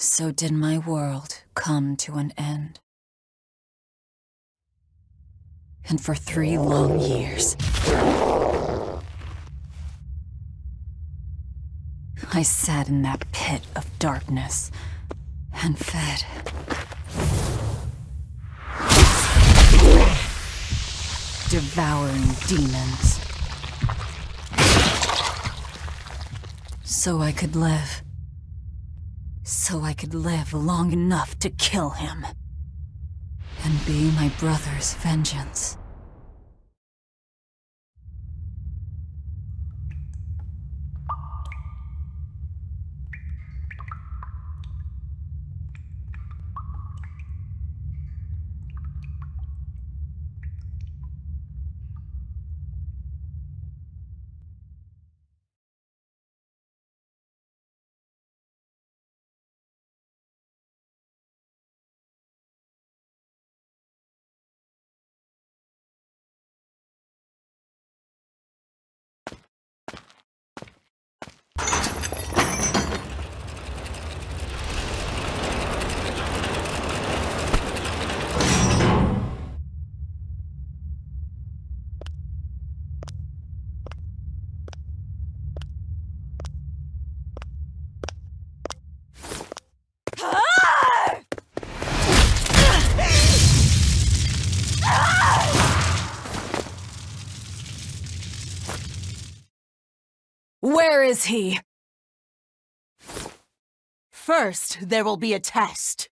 So did my world come to an end. And for three long years, I sat in that pit of darkness and fed. Devouring demons. So I could live. So I could live long enough to kill him. And be my brother's vengeance. Where is he? First, there will be a test.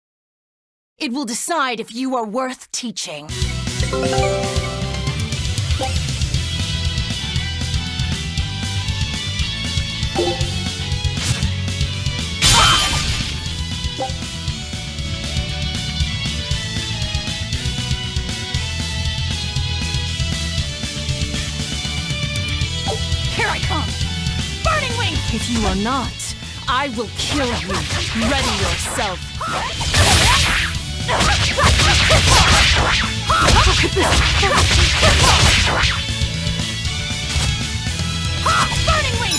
It will decide if you are worth teaching. If you are not, I will kill you. Ready yourself. Burning Wing!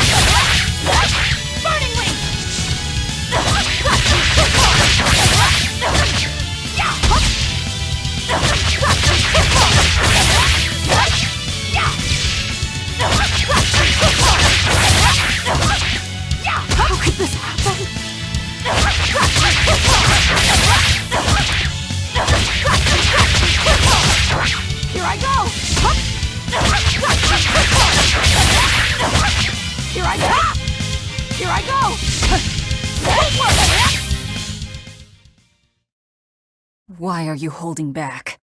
Yeah. you holding back?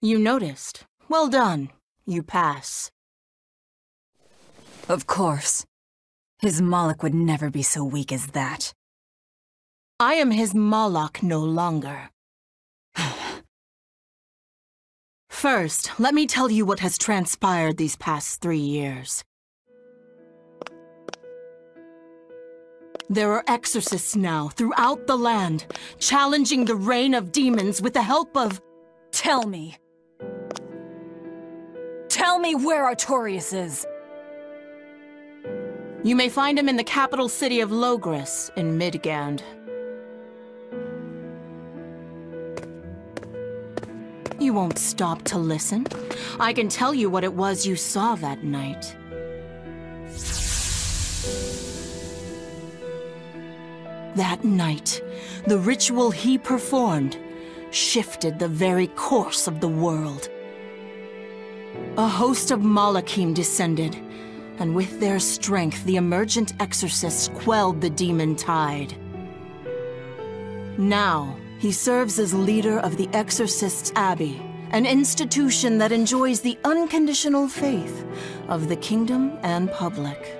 You noticed. Well done. You pass. Of course. His Malak would never be so weak as that. I am his Malak no longer. First, let me tell you what has transpired these past three years. There are exorcists now throughout the land, challenging the reign of demons with the help of. Tell me. Tell me where Artorius is. You may find him in the capital city of Loegres in Midgand. You won't stop to listen. I can tell you what it was you saw that night. That night, the ritual he performed shifted the very course of the world. A host of Malakhim descended, and with their strength, the emergent exorcists quelled the demon tide. Now, he serves as leader of the Exorcists Abbey, an institution that enjoys the unconditional faith of the kingdom and public.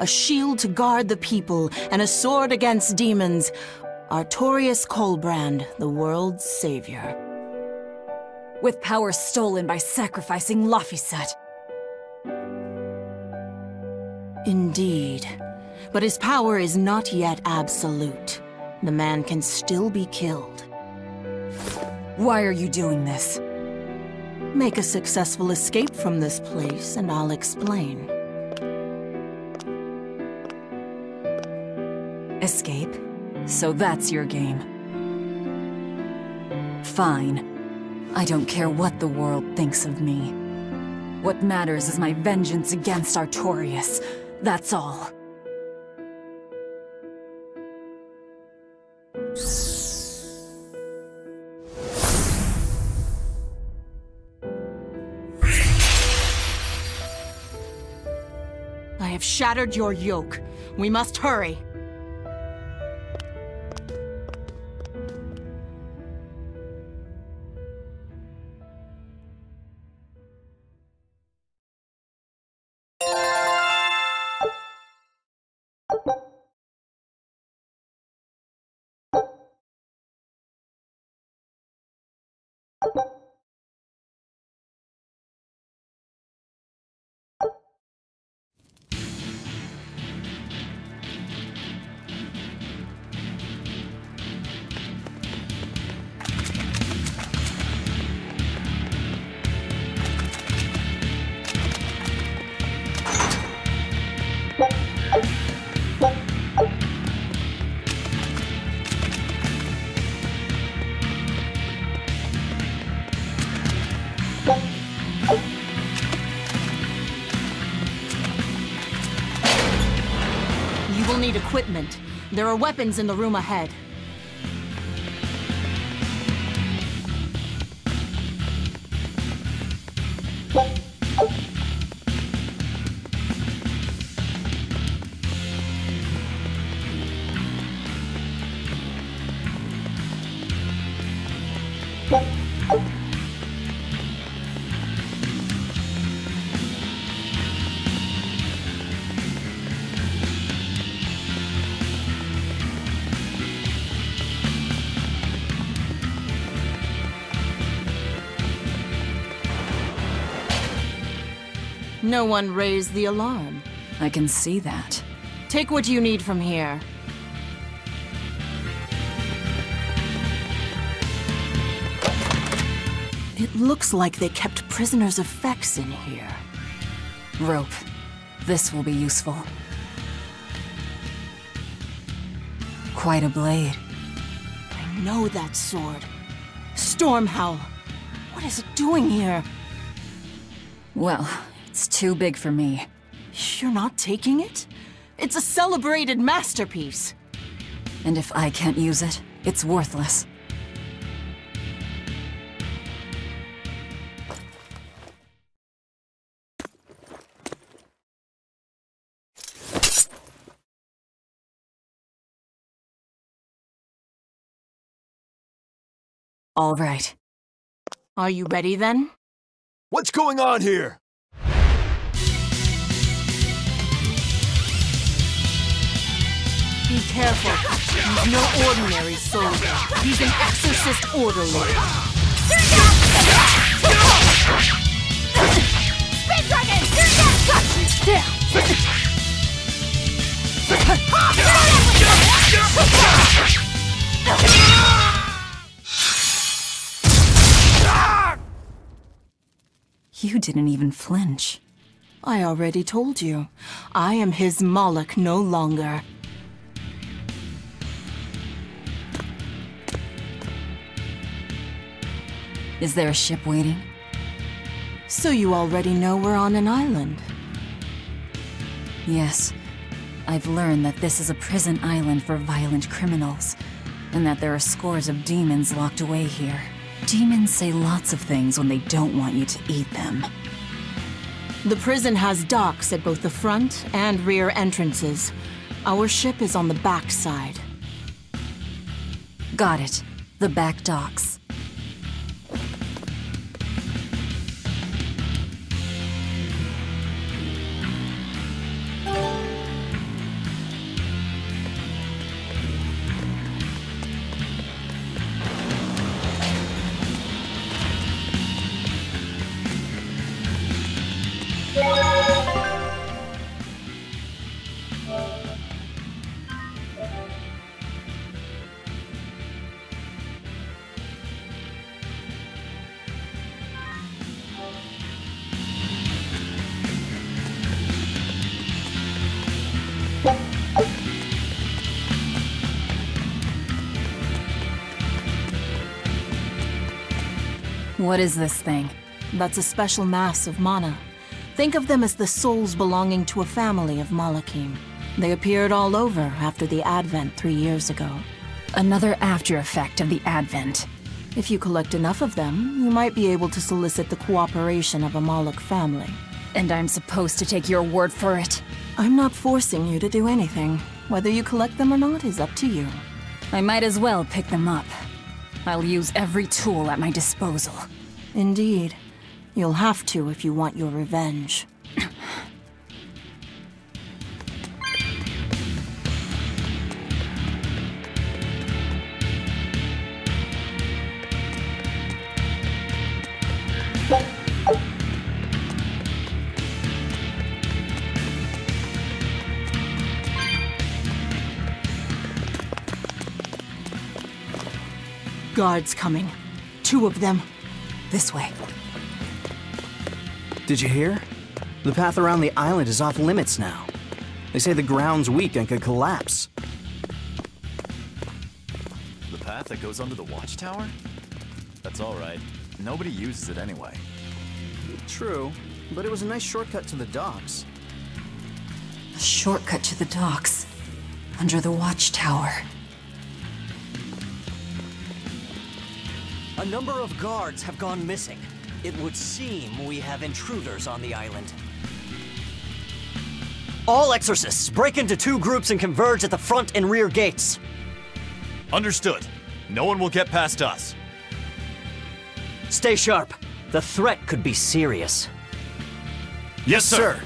A shield to guard the people and a sword against demons, Artorius Colbrand, the world's savior. With power stolen by sacrificing Laphicet. Indeed. But his power is not yet absolute. The man can still be killed. Why are you doing this? Make a successful escape from this place, and I'll explain. Escape? So that's your game. Fine. I don't care what the world thinks of me. What matters is my vengeance against Artorius. That's all. I have shattered your yoke. We must hurry. There are weapons in the room ahead. No one raised the alarm. I can see that. Take what you need from here. It looks like they kept prisoners of in here. Rope. This will be useful. Quite a blade. I know that sword. Stormhowl. What is it doing here? Well, it's too big for me. You're not taking it? It's a celebrated masterpiece. And if I can't use it, it's worthless. All right. Are you ready then? What's going on here? Be careful. He's no ordinary soldier. He's an exorcist orderly. Speed Dragon! You didn't even flinch. I already told you. I am his Malak no longer. Is there a ship waiting? So you already know we're on an island. Yes. I've learned that this is a prison island for violent criminals, and that there are scores of demons locked away here. Demons say lots of things when they don't want you to eat them. The prison has docks at both the front and rear entrances. Our ship is on the back side. Got it. The back docks. What is this thing? That's a special mass of mana. Think of them as the souls belonging to a family of Malakhim. They appeared all over after the Advent three years ago. Another after effect of the Advent. If you collect enough of them, you might be able to solicit the cooperation of a Malak family. And I'm supposed to take your word for it? I'm not forcing you to do anything. Whether you collect them or not is up to you. I might as well pick them up. I'll use every tool at my disposal. Indeed. You'll have to if you want your revenge. Guards coming. Two of them. This way. Did you hear? The path around the island is off limits now. They say the ground's weak and could collapse. The path that goes under the watchtower? That's alright. Nobody uses it anyway. True, but it was a nice shortcut to the docks. A shortcut to the docks. Under the watchtower. A number of guards have gone missing. It would seem we have intruders on the island. All exorcists, break into two groups and converge at the front and rear gates. Understood. No one will get past us. Stay sharp. The threat could be serious. Yes, sir.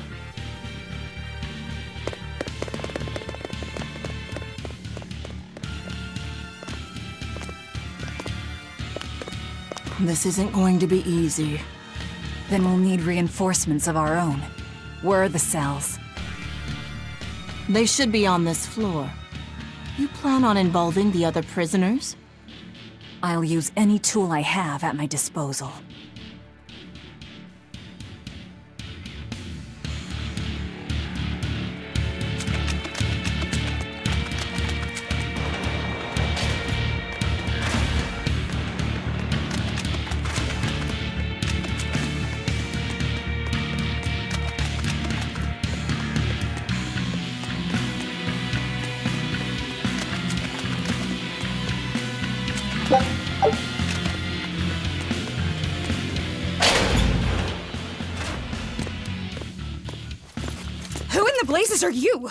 This isn't going to be easy. Then we'll need reinforcements of our own. Where are the cells? They should be on this floor. You plan on involving the other prisoners? I'll use any tool I have at my disposal. In are you?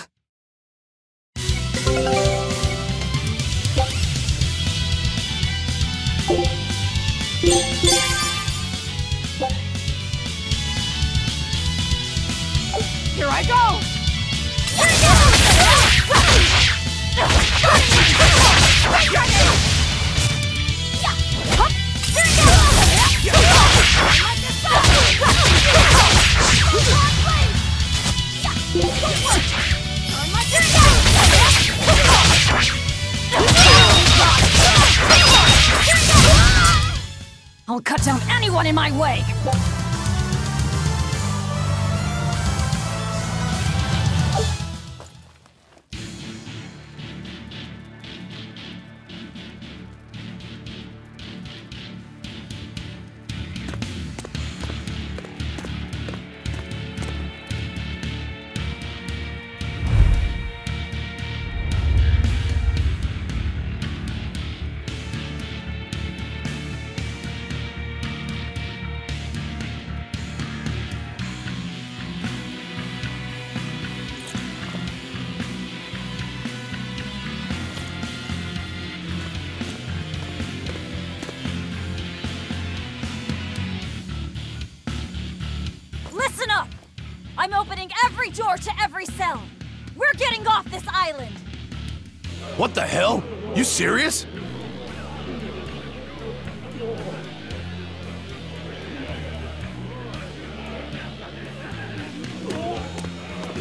Door to every cell! We're getting off this island! What the hell? You serious?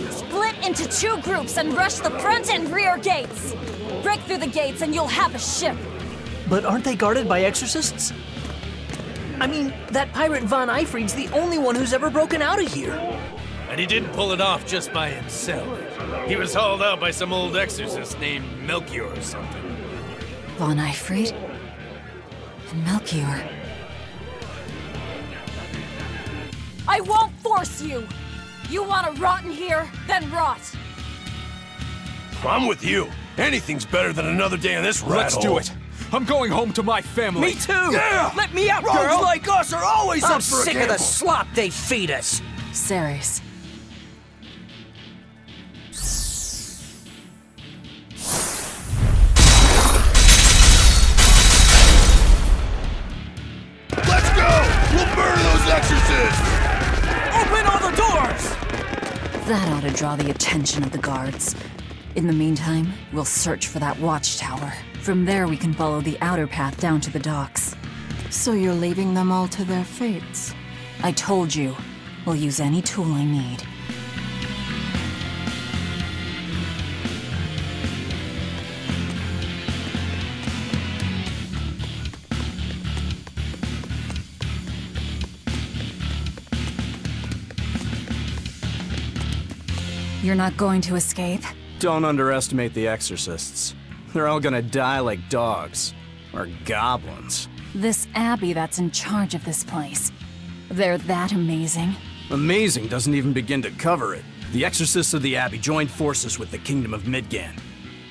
Split into two groups and rush the front and rear gates! Break through the gates and you'll have a ship! But aren't they guarded by exorcists? I mean, that pirate Van Aifread's the only one who's ever broken out of here. And he didn't pull it off just by himself. He was hauled out by some old exorcist named Melchior or something. Van Aifread? And Melchior. I won't force you! You want to rot in here? Then rot! I'm with you. Anything's better than another day in this rat Let's do it. I'm going home to my family. Me too! Yeah! Let me out, Rogues girl! like us are always I'm up for a sick of the slop they feed us! Ceres. To draw the attention of the guards. In the meantime, we'll search for that watchtower. From there, we can follow the outer path down to the docks. So you're leaving them all to their fates? I told you, we'll use any tool I need. You're not going to escape? Don't underestimate the exorcists. They're all gonna die like dogs. Or goblins. This Abbey that's in charge of this place. They're that amazing? Amazing doesn't even begin to cover it. The exorcists of the Abbey joined forces with the Kingdom of Midgand.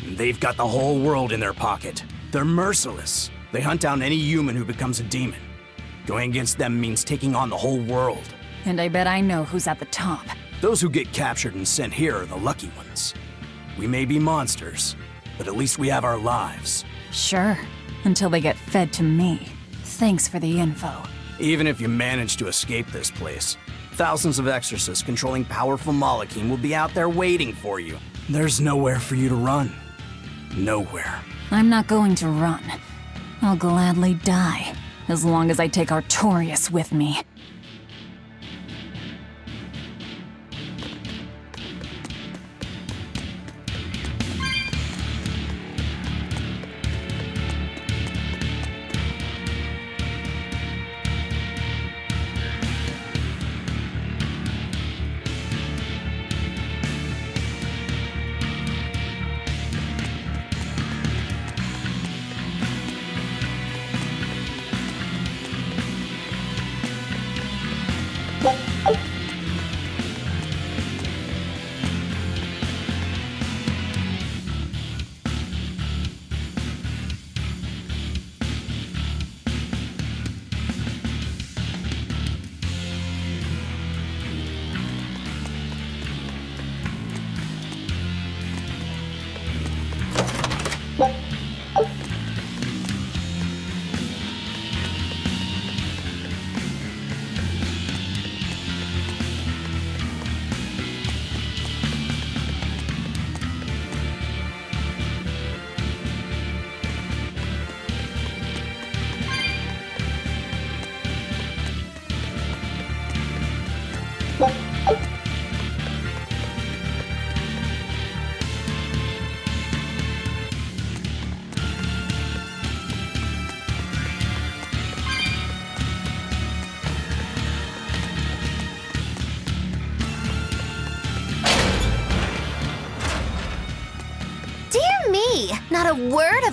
And they've got the whole world in their pocket. They're merciless. They hunt down any human who becomes a demon. Going against them means taking on the whole world. And I bet I know who's at the top. Those who get captured and sent here are the lucky ones. We may be monsters, but at least we have our lives. Sure, until they get fed to me. Thanks for the info. Even if you manage to escape this place, thousands of exorcists controlling powerful Malakhim will be out there waiting for you. There's nowhere for you to run. Nowhere. I'm not going to run. I'll gladly die, as long as I take Artorius with me.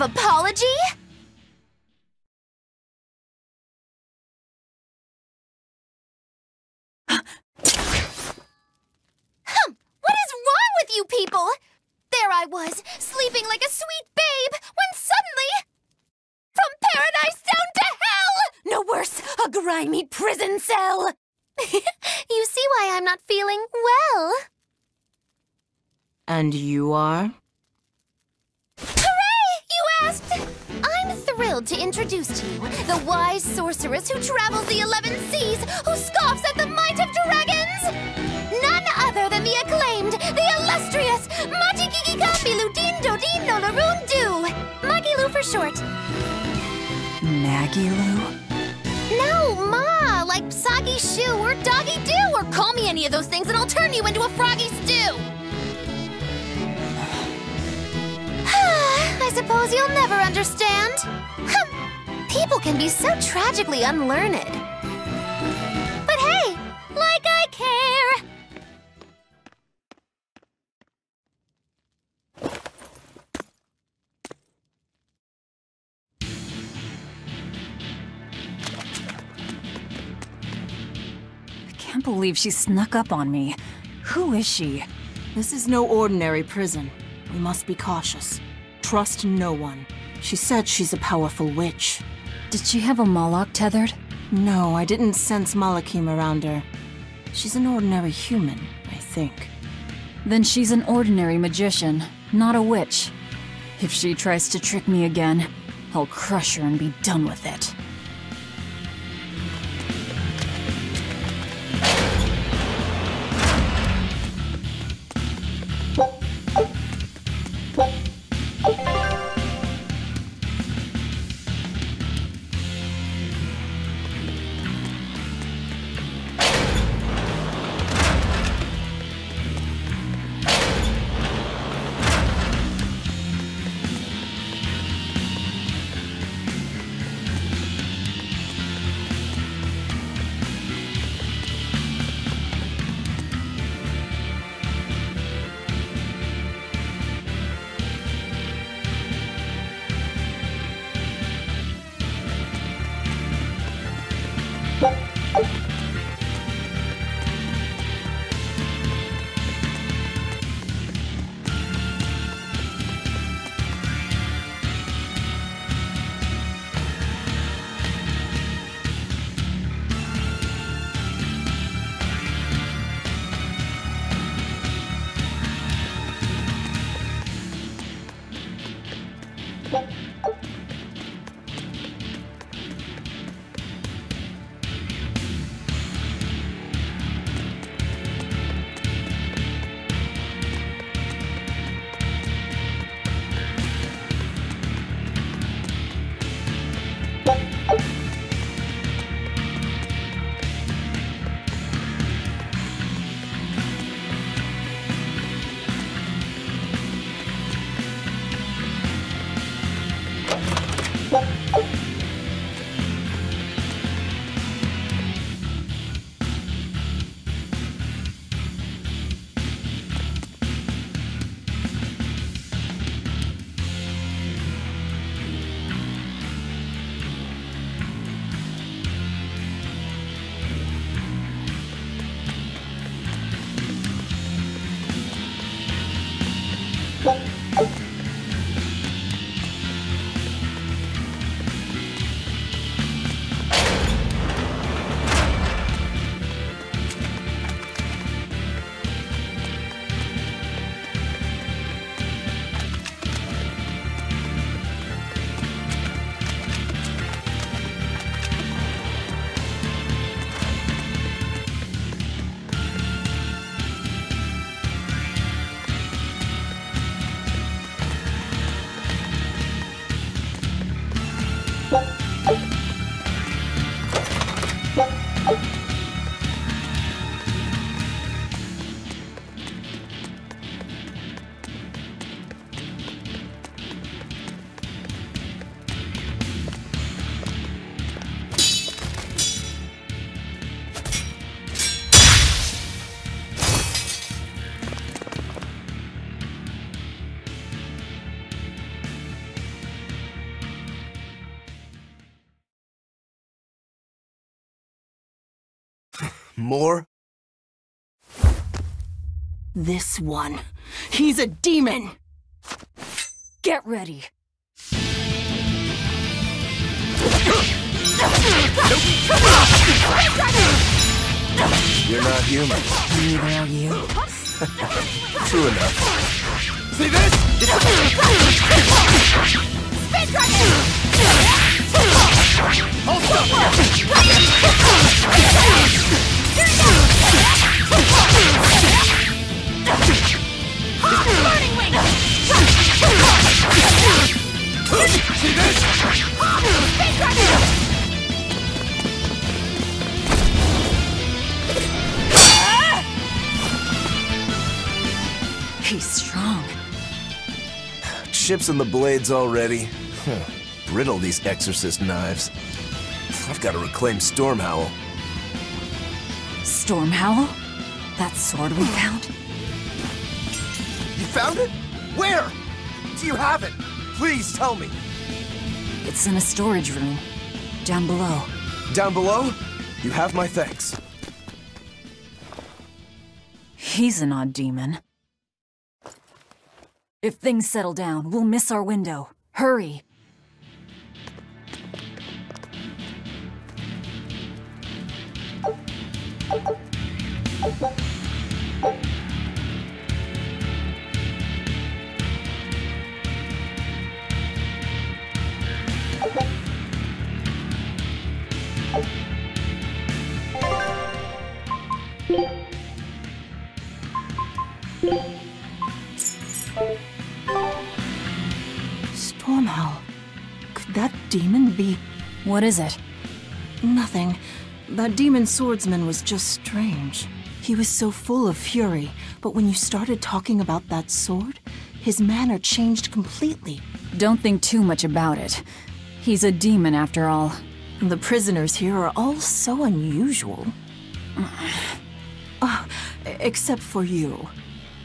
Of apology? Any of those things and I'll turn you into a froggy stew! Ah, I suppose you'll never understand. People can be so tragically unlearned. Believe she snuck up on me. Who is she? This is no ordinary prison. We must be cautious. Trust no one. She said she's a powerful witch. Did she have a Malak tethered? No, I didn't sense Malakhim around her. She's an ordinary human, I think. Then she's an ordinary magician, not a witch. If she tries to trick me again, I'll crush her and be done with it. More? This one. He's a demon! Get ready. You're not human. Neither are you. True enough. See this? Spin Dragon! Hold up! He's strong. Chips in the blades already. Brittle, these exorcist knives. I've got to reclaim Stormhowl. Stormhowl? That sword we found? You found it? Where? Do you have it? Please tell me. It's in a storage room. Down below. Down below? You have my thanks. He's an odd demon. If things settle down, we'll miss our window. Hurry! What is it? Nothing. That demon swordsman was just strange. He was so full of fury, but when you started talking about that sword, his manner changed completely. Don't think too much about it. He's a demon after all. The prisoners here are all so unusual. Uh, except for you.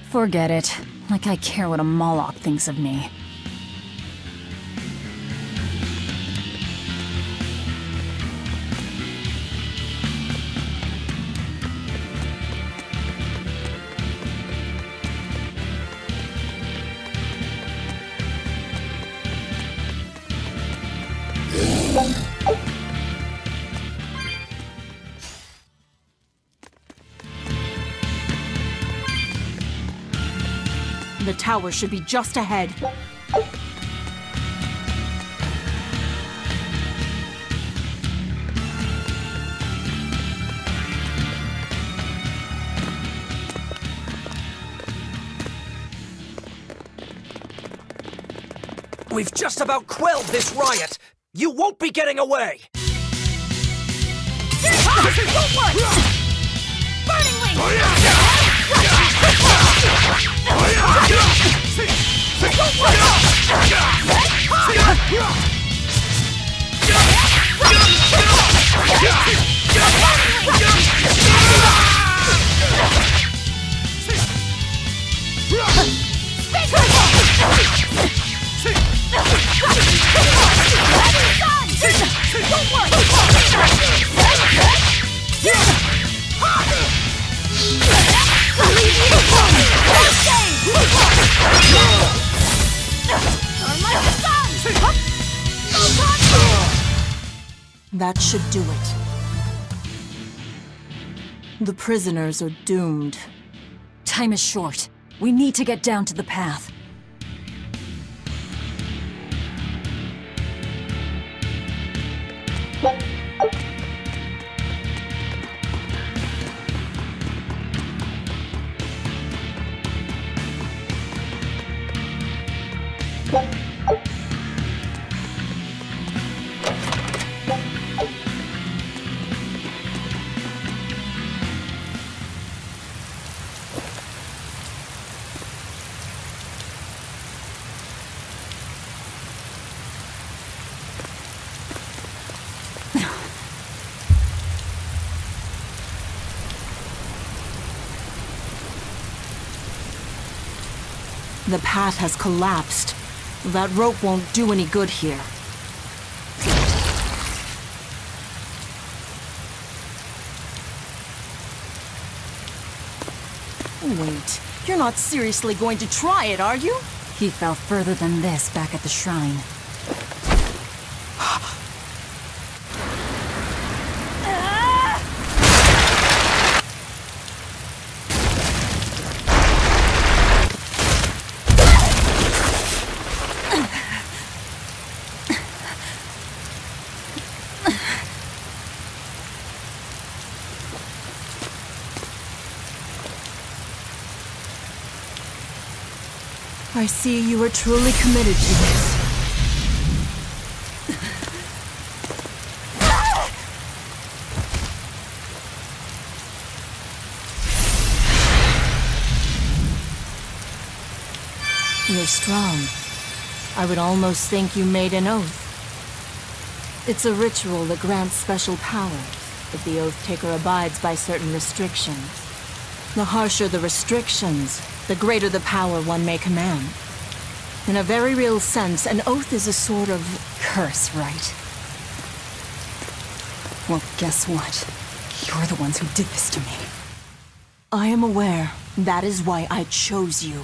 Forget it. Like I care what a Malak thinks of me. Tower should be just ahead. We've just about quelled this riot. You won't be getting away. Burning don't worry! That should do it. The prisoners are doomed. Time is short. We need to get down to the path. Path has collapsed. That rope won't do any good here. Wait, you're not seriously going to try it, are you? He fell further than this back at the shrine. I see you are truly committed to this. You're strong. I would almost think you made an oath. It's a ritual that grants special powers if the oath taker abides by certain restrictions. The harsher the restrictions, the greater the power one may command. In a very real sense, an oath is a sort of curse, right? Well, guess what? You're the ones who did this to me. I am aware. That is why I chose you.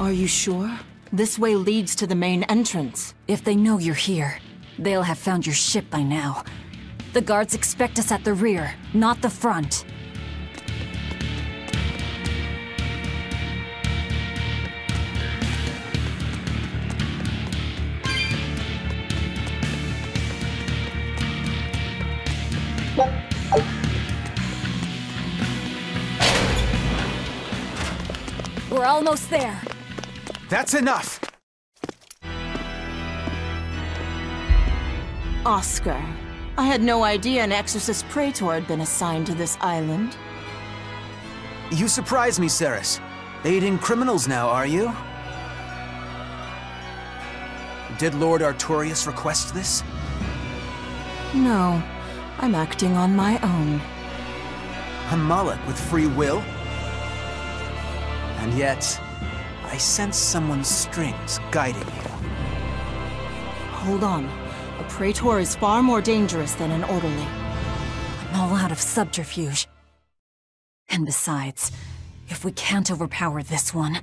Are you sure? This way leads to the main entrance. If they know you're here, they'll have found your ship by now. The guards expect us at the rear, not the front. We're almost there. That's enough! Oscar, I had no idea an Exorcist Praetor had been assigned to this island. You surprise me, Seres. Aiding criminals now, are you? Did Lord Artorius request this? No, I'm acting on my own. A malak with free will? And yet, I sense someone's strings guiding you. Hold on. A Praetor is far more dangerous than an orderly. I'm all out of subterfuge. And besides, if we can't overpower this one,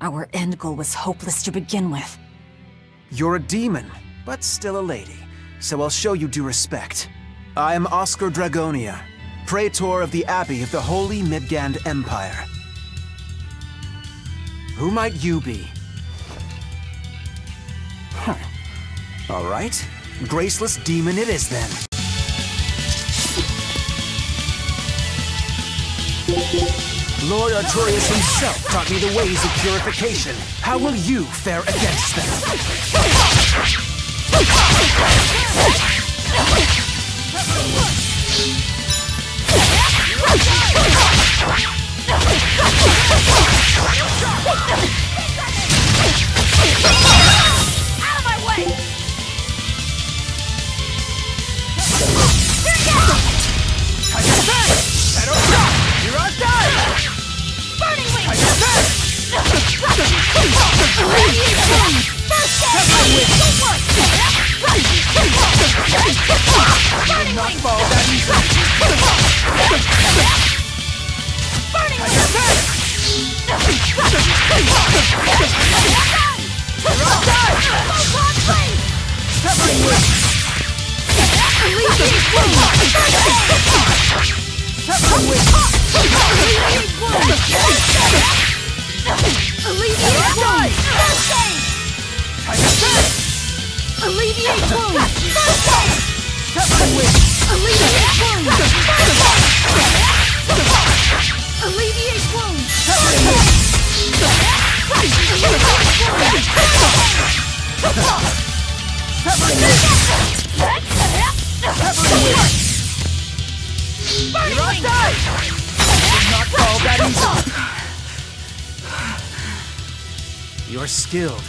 our end goal was hopeless to begin with. You're a demon, but still a lady, so I'll show you due respect. I am Oscar Dragonia, Praetor of the Abbey of the Holy Midgand Empire. Who might you be? Huh. All right. Graceless demon it is then. Lord Artorius himself taught me the ways of purification. How will you fare against them? Not fall that easily. Alleviate wounds! First aid! Alleviate wounds! First aid! You're skilled.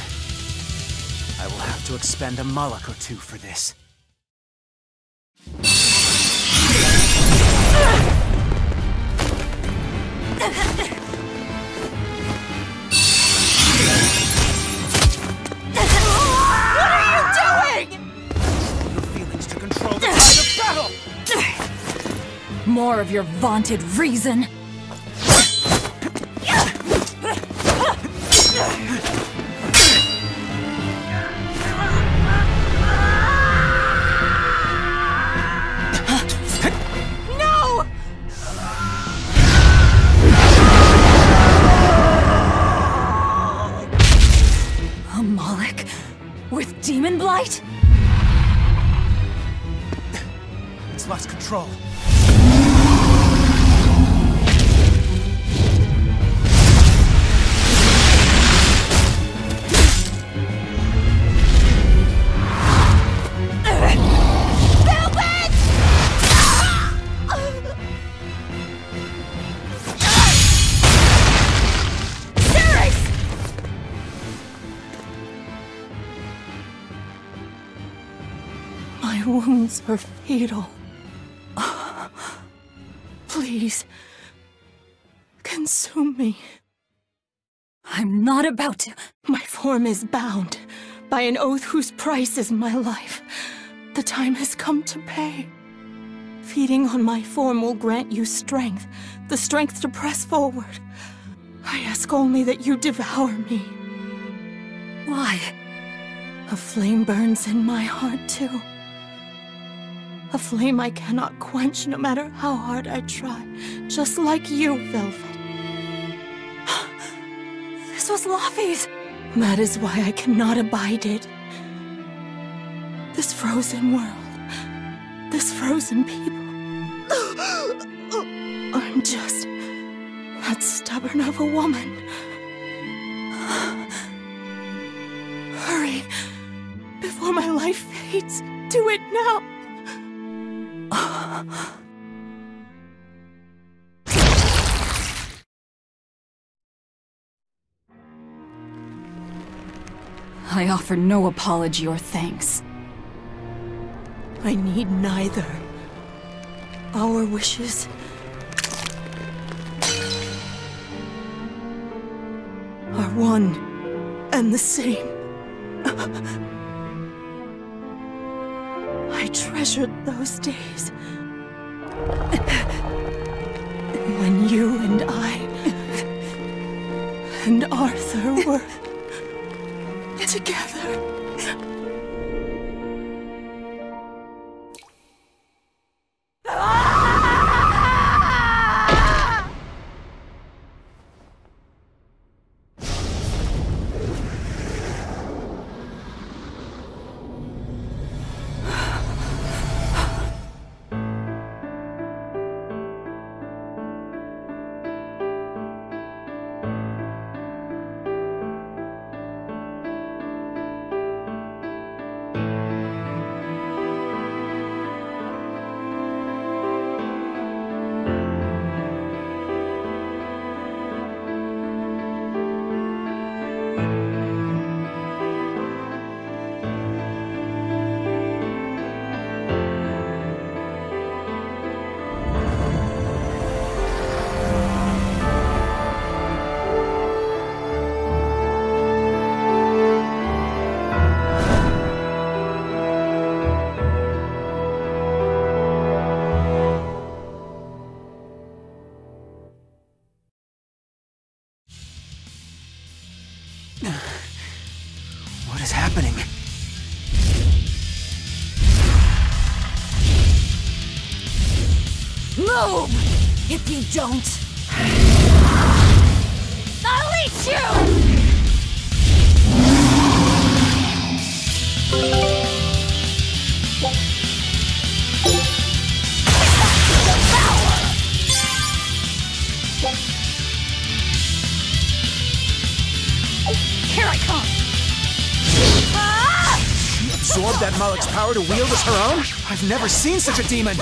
I will have to expend a malak or two for this. More of your vaunted reason. With demon blight? It's lost control. Are fatal. Please, consume me. I'm not about to. My form is bound by an oath whose price is my life. The time has come to pay. Feeding on my form will grant you strength, the strength to press forward. I ask only that you devour me. Why? A flame burns in my heart, too. A flame I cannot quench no matter how hard I try. Just like you, Velvet. This was Laufey's. That is why I cannot abide it. This frozen world. This frozen people. I'm just that stubborn of a woman. Hurry, before my life fades. Do it now. I offer no apology or thanks. I need neither. Our wishes are one and the same. I treasured those days when you and I and Arthur were together. You don't, I'll eat you! Here I come! Ah! She absorbed that malak's power to wield as her own? I've never seen such a demon!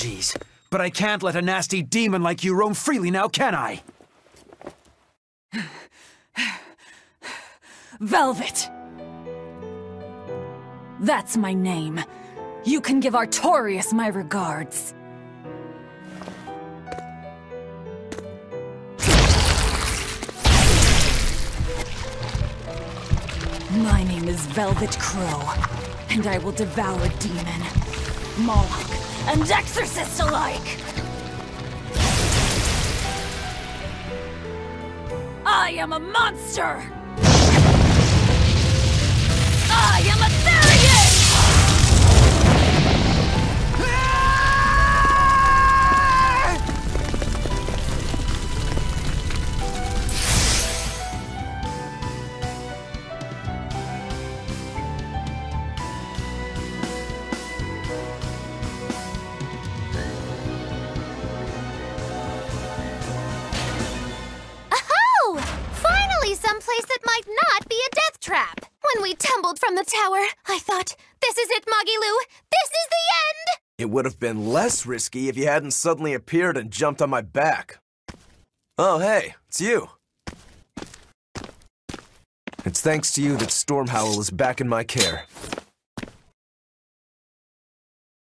Apologies, but I can't let a nasty demon like you roam freely now, can I? Velvet! That's my name. You can give Artorius my regards. My name is Velvet Crowe, and I will devour a demon, Moloch, and exorcist alike! I am a monster! I am a Therion! From the tower, I thought, this is it, Magilou! This is the end! It would have been less risky if you hadn't suddenly appeared and jumped on my back. Oh, hey, it's you. It's thanks to you that Stormhowl is back in my care.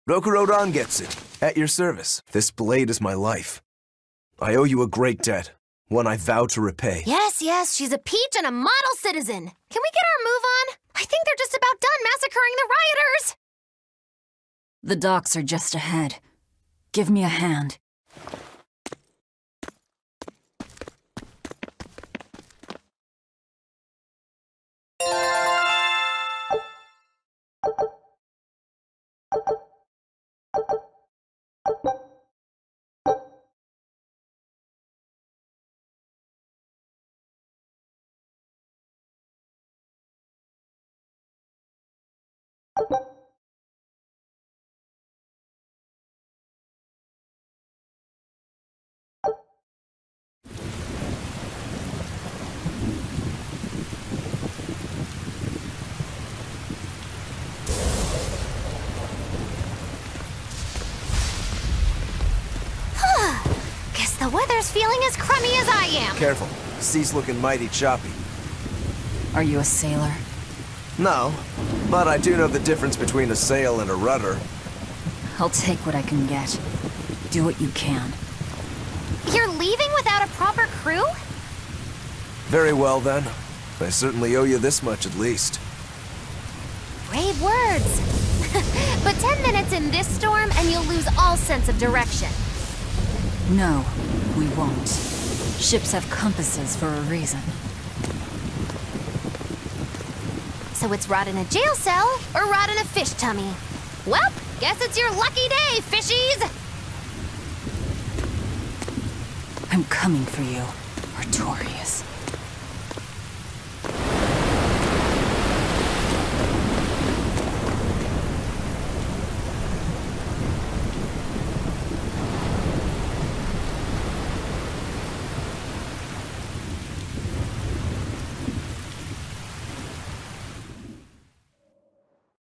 Rokurou Rangetsu. At your service. This blade is my life. I owe you a great debt, one I vow to repay. Yes, yes, she's a peach and a model citizen. Can we get our move on? I think they're just about done massacring the rioters! The docks are just ahead. Give me a hand. Guess the weather's feeling as crummy as I am. Careful. Sea's looking mighty choppy. Are you a sailor? No, but I do know the difference between a sail and a rudder. I'll take what I can get. Do what you can. You're leaving without a proper crew? Very well then. I certainly owe you this much at least. Brave words. but ten minutes in this storm and you'll lose all sense of direction. No, we won't. Ships have compasses for a reason. So it's rot in a jail cell or rot in a fish tummy. Well, guess it's your lucky day, fishies! I'm coming for you, Artorius.